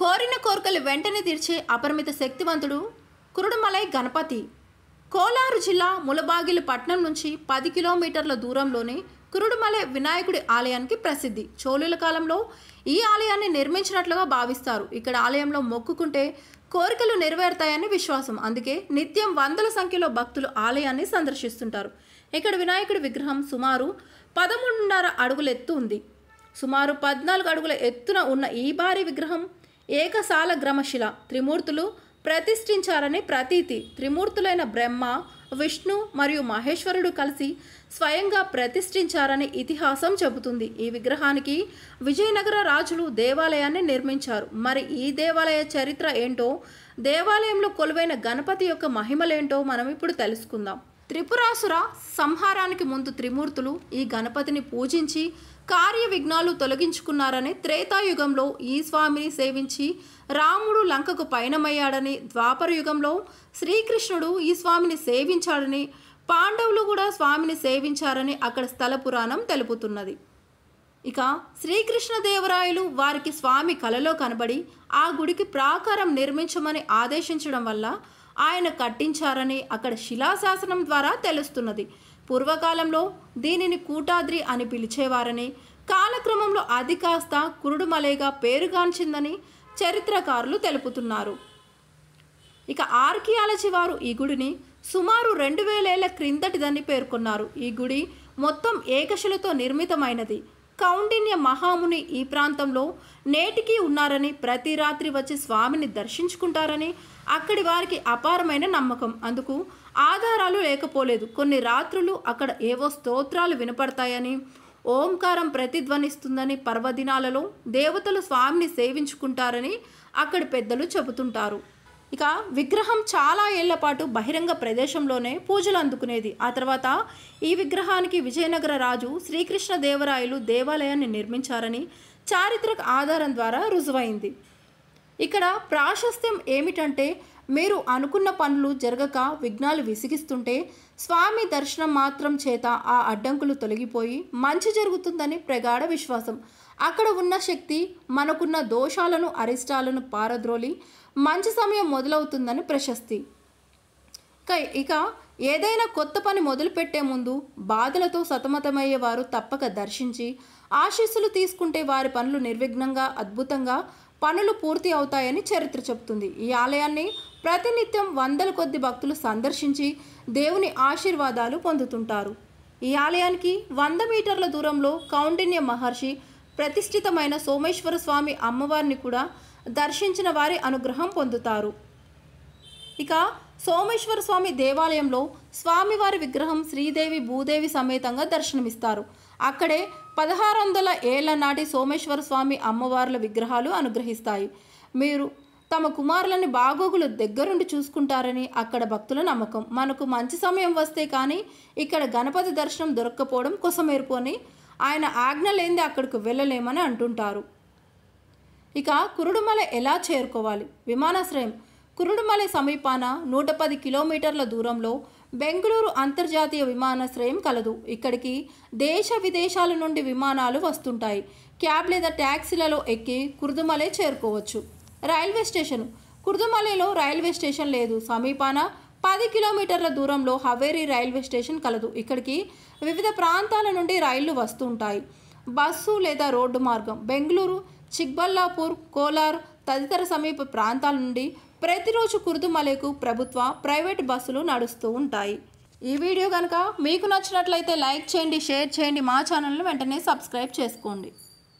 కోరిన కోరికలు వెంటనే తీర్చే అపరిమిత శక్తివంతుడు కురుడుమలై గణపతి. కోలారు జిల్లా ములబాగిలి పట్నం నుంచి పది కిలోమీటర్ల దూరంలోనే కురుడుమలై వినాయకుడి ఆలయానికి ప్రసిద్ధి. చోళుల కాలంలో ఈ ఆలయాన్ని నిర్మించినట్లుగా భావిస్తారు. ఇక్కడ ఆలయంలో మొక్కుకుంటే కోరికలు నెరవేరుతాయని విశ్వాసం. అందుకే నిత్యం వందల సంఖ్యలో భక్తులు ఆలయాన్ని సందర్శిస్తుంటారు. ఇక్కడ వినాయకుడి విగ్రహం సుమారు పదమూడున్నర అడుగుల ఎత్తు ఉంది. సుమారు పద్నాలుగు అడుగుల ఎత్తున ఉన్న ఈ భారీ విగ్రహం ఏకసాల గ్రమశిల త్రిమూర్తులు ప్రతిష్ఠించారని ప్రతీతి. త్రిమూర్తులైన బ్రహ్మ విష్ణు మరియు మహేశ్వరుడు కలిసి స్వయంగా ప్రతిష్ఠించారని ఇతిహాసం చెబుతుంది. ఈ విగ్రహానికి విజయనగర రాజులు దేవాలయాన్ని నిర్మించారు. మరి ఈ దేవాలయ చరిత్ర ఏంటో దేవాలయంలో కొలువైన గణపతి యొక్క మహిమలేంటో మనం ఇప్పుడు తెలుసుకుందాం. త్రిపురాసుర సంహారానికి ముందు త్రిమూర్తులు ఈ గణపతిని పూజించి కార్య విఘ్నాలు తొలగించుకున్నారని త్రేతాయుగంలో ఈ స్వామిని సేవించి రాముడు లంకకు పయనమయ్యాడని ద్వాపర యుగంలో శ్రీకృష్ణుడు ఈ స్వామిని సేవించాడని పాండవులు కూడా స్వామిని సేవించారని అక్కడ స్థల పురాణం తెలుపుతున్నది. ఇక శ్రీకృష్ణదేవరాయలు వారికి స్వామి కలలో కనబడి ఆ గుడికి ప్రాకారం నిర్మించమని ఆదేశించడం వల్ల ఆయన కట్టించారని అక్కడ శిలాశాసనం ద్వారా తెలుస్తున్నది. పూర్వకాలంలో దీనిని కూటాద్రి అని పిలిచేవారని కాలక్రమంలో అది కాస్త కురుడుమలైగా పేరుగాంచిందని చరిత్రకారులు తెలుపుతున్నారు. ఇక ఆర్కియాలజీ వారు ఈ గుడిని సుమారు రెండు వేలేళ్ళ క్రిందటిదని పేర్కొన్నారు. ఈ గుడి మొత్తం ఏకశిలతో నిర్మితమైనది. కౌండిన్య మహాముని ఈ ప్రాంతంలో నేటికి ఉన్నారని ప్రతి రాత్రి వచ్చి స్వామిని దర్శించుకుంటారని అక్కడి వారికి అపారమైన నమ్మకం. అందుకు ఆధారాలు లేకపోలేదు. కొన్ని రాత్రులు అక్కడ ఏవో స్తోత్రాలు వినపడతాయని ఓంకారం ప్రతిధ్వనిస్తుందని పర్వదినాలలో దేవతలు స్వామిని సేవించుకుంటారని అక్కడి పెద్దలు చెబుతుంటారు. ఇక విగ్రహం చాలా ఏళ్ళ పాటు బహిరంగ ప్రదేశంలోనే పూజలు అందుకునేది. ఆ తర్వాత ఈ విగ్రహానికి విజయనగర రాజు శ్రీకృష్ణదేవరాయలు దేవాలయాన్ని నిర్మించారని చారిత్రక ఆధారం ద్వారా రుజువైంది. ఇక్కడ ప్రాశస్త్యం ఏమిటంటే మీరు అనుకున్న పనులు జరగక విఘ్నాలు విసిగిస్తుంటే స్వామి దర్శనం మాత్రం చేత ఆ అడ్డంకులు తొలగిపోయి మంచి జరుగుతుందని ప్రగాఢ విశ్వాసం. అక్కడ ఉన్న శక్తి మనకున్న దోషాలను అరిష్టాలను పారద్రోలి మంచి సమయం మొదలవుతుందని ప్రశస్తి. ఇక ఇక ఏదైనా కొత్త పని మొదలుపెట్టే ముందు బాధలతో సతమతమయ్యే వారు తప్పక దర్శించి ఆశీస్సులు తీసుకుంటే వారి పనులు నిర్విఘ్నంగా అద్భుతంగా పనులు పూర్తి అవుతాయని చరిత్ర చెబుతుంది. ఈ ఆలయాన్ని ప్రతినిత్యం వందల కొద్ది భక్తులు సందర్శించి దేవుని ఆశీర్వాదాలు పొందుతుంటారు. ఈ ఆలయానికి వంద మీటర్ల దూరంలో కౌండిన్య మహర్షి ప్రతిష్ఠితమైన సోమేశ్వర స్వామి అమ్మవారిని కూడా దర్శించిన వారి అనుగ్రహం పొందుతారు. ఇక సోమేశ్వర స్వామి దేవాలయంలో స్వామివారి విగ్రహం శ్రీదేవి భూదేవి సమేతంగా దర్శనమిస్తారు. అక్కడే పదహారు వందల ఏళ్ళ నాటి సోమేశ్వర స్వామి అమ్మవార్ల విగ్రహాలు అనుగ్రహిస్తాయి. మీరు తమ కుమారులని బాగోగులు దగ్గరుండి చూసుకుంటారని అక్కడ భక్తుల నమ్మకం. మనకు మంచి సమయం వస్తే కానీ ఇక్కడ గణపతి దర్శనం దొరక్కపోవడం కొసమేర్పు అని ఆయన ఆజ్ఞ లేనిదే అక్కడికి వెళ్ళలేమని అంటుంటారు. ఇక కురుడుమల ఎలా చేరుకోవాలి? విమానాశ్రయం కురుడుమల సమీపాన నూట పది కిలోమీటర్ల దూరంలో బెంగళూరు అంతర్జాతీయ విమానాశ్రయం కలదు. ఇక్కడికి దేశ విదేశాల నుండి విమానాలు వస్తుంటాయి. క్యాబ్ లేదా ట్యాక్సీలలో ఎక్కి కుర్దుమలే చేరుకోవచ్చు. రైల్వే స్టేషన్ కుర్దుమలైలో రైల్వే స్టేషన్ లేదు. సమీపాన పది కిలోమీటర్ల దూరంలో హవేరీ రైల్వే స్టేషన్ కలదు. ఇక్కడికి వివిధ ప్రాంతాల నుండి రైళ్ళు వస్తుంటాయి. బస్సు లేదా రోడ్డు మార్గం. బెంగళూరు చిక్బల్లాపూర్ కోలార్ తదితర సమీప ప్రాంతాల నుండి ప్రతిరోజు కుర్దుమలేకు ప్రభుత్వ ప్రైవేట్ బస్సులు నడుస్తూ ఉంటాయి. ఈ వీడియో కనుక మీకు నచ్చినట్లయితే లైక్ చేయండి షేర్ చేయండి. మా ఛానల్ను వెంటనే సబ్స్క్రైబ్ చేసుకోండి.